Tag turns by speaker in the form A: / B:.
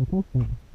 A: 我不始。